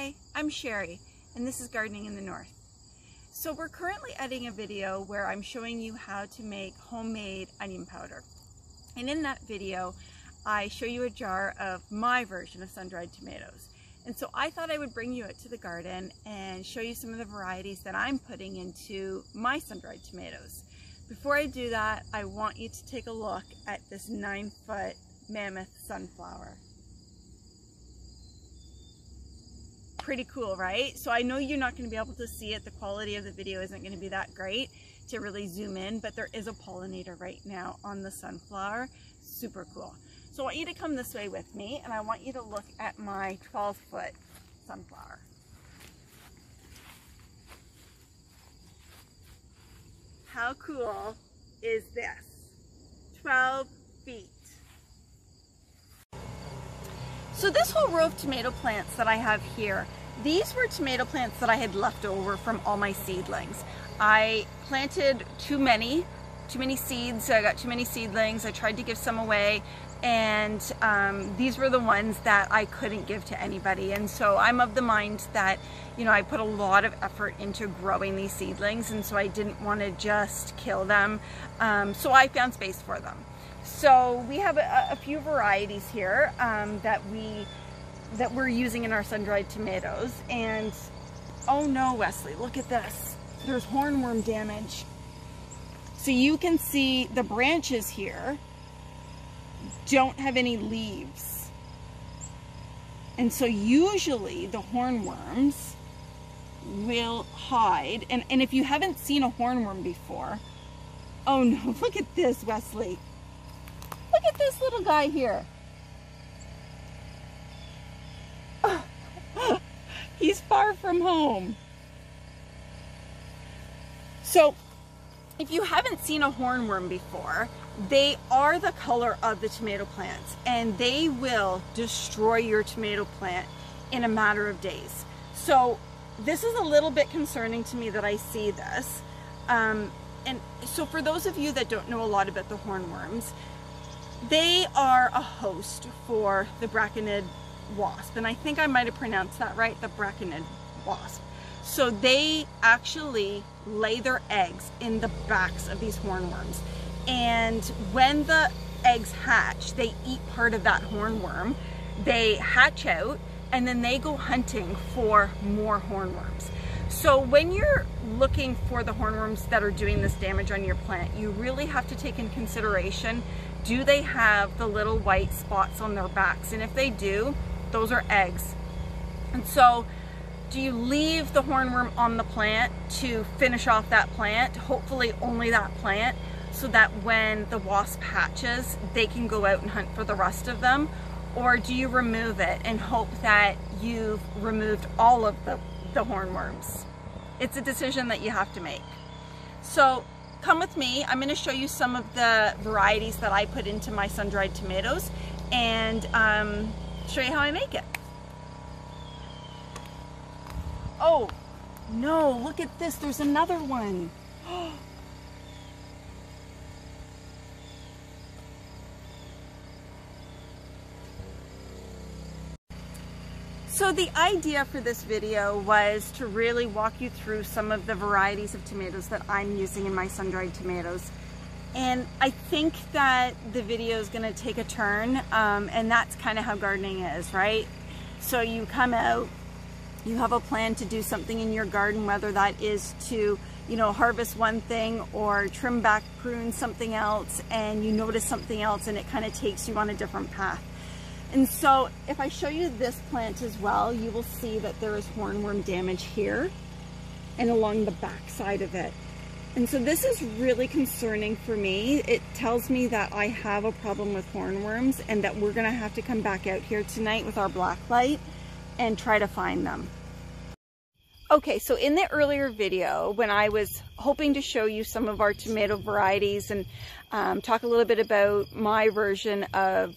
Hi, I'm Sherry, and this is Gardening in the North. So we're currently editing a video where I'm showing you how to make homemade onion powder. And in that video, I show you a jar of my version of sun-dried tomatoes. And so I thought I would bring you out to the garden and show you some of the varieties that I'm putting into my sun-dried tomatoes. Before I do that, I want you to take a look at this nine foot mammoth sunflower. Pretty cool, right? So I know you're not going to be able to see it. The quality of the video isn't going to be that great to really zoom in, but there is a pollinator right now on the sunflower. Super cool. So I want you to come this way with me and I want you to look at my 12 foot sunflower. How cool is this? 12 feet. So this whole row of tomato plants that I have here, these were tomato plants that I had left over from all my seedlings. I planted too many, too many seeds. I got too many seedlings. I tried to give some away and um, these were the ones that I couldn't give to anybody. And so I'm of the mind that, you know, I put a lot of effort into growing these seedlings and so I didn't want to just kill them. Um, so I found space for them. So we have a, a few varieties here um, that we that we're using in our sun-dried tomatoes. And oh no, Wesley, look at this. There's hornworm damage. So you can see the branches here don't have any leaves. And so usually the hornworms will hide. And, and if you haven't seen a hornworm before, oh no, look at this, Wesley. Look at this little guy here. He's far from home. So, if you haven't seen a hornworm before, they are the color of the tomato plants and they will destroy your tomato plant in a matter of days. So this is a little bit concerning to me that I see this. Um, and so for those of you that don't know a lot about the hornworms, they are a host for the Braconid wasp. And I think I might have pronounced that right, the Braconid wasp. So they actually lay their eggs in the backs of these hornworms. And when the eggs hatch, they eat part of that hornworm. They hatch out and then they go hunting for more hornworms. So when you're looking for the hornworms that are doing this damage on your plant, you really have to take in consideration, do they have the little white spots on their backs? And if they do, those are eggs. And so do you leave the hornworm on the plant to finish off that plant, hopefully only that plant, so that when the wasp hatches, they can go out and hunt for the rest of them? Or do you remove it and hope that you've removed all of the, the hornworms? It's a decision that you have to make. So come with me. I'm gonna show you some of the varieties that I put into my sun-dried tomatoes and um, show you how I make it. Oh, no, look at this. There's another one. So the idea for this video was to really walk you through some of the varieties of tomatoes that I'm using in my sun-dried tomatoes. And I think that the video is going to take a turn, um, and that's kind of how gardening is, right? So you come out, you have a plan to do something in your garden, whether that is to, you know, harvest one thing or trim back, prune something else, and you notice something else and it kind of takes you on a different path. And so if I show you this plant as well, you will see that there is hornworm damage here and along the back side of it. And so this is really concerning for me. It tells me that I have a problem with hornworms and that we're gonna have to come back out here tonight with our black light and try to find them. Okay, so in the earlier video, when I was hoping to show you some of our tomato varieties and um, talk a little bit about my version of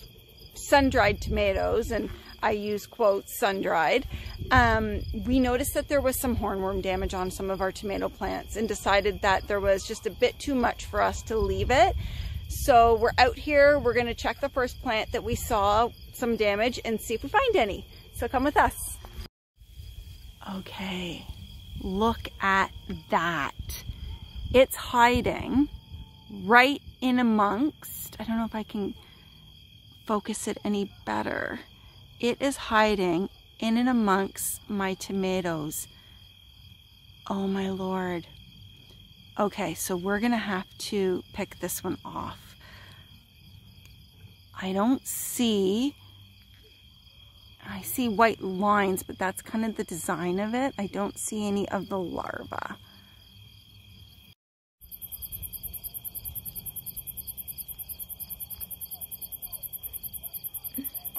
sun-dried tomatoes, and I use quotes sun-dried, um, we noticed that there was some hornworm damage on some of our tomato plants and decided that there was just a bit too much for us to leave it. So we're out here, we're gonna check the first plant that we saw some damage and see if we find any. So come with us. Okay, look at that. It's hiding right in amongst, I don't know if I can focus it any better. It is hiding in and amongst my tomatoes. Oh my lord. Okay, so we're gonna have to pick this one off. I don't see, I see white lines, but that's kind of the design of it. I don't see any of the larva.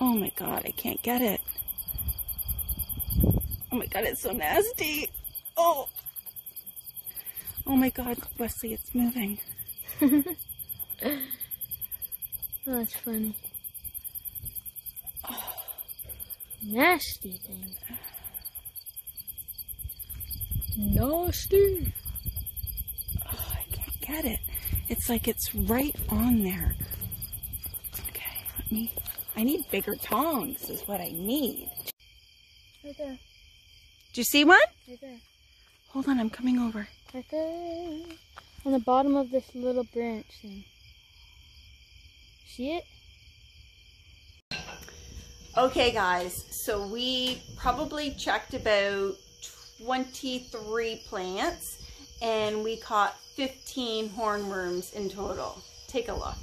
Oh my god, I can't get it. Oh my god, it's so nasty. Oh. Oh my god, Wesley, it's moving. oh, that's funny. Oh. Nasty thing. Nasty. Oh, I can't get it. It's like it's right on there. Okay, let me I need bigger tongs is what I need. Right there. Do you see one? Right there. Hold on, I'm coming over. Right there. On the bottom of this little branch thing. See it? Okay guys, so we probably checked about 23 plants and we caught 15 hornworms in total. Take a look.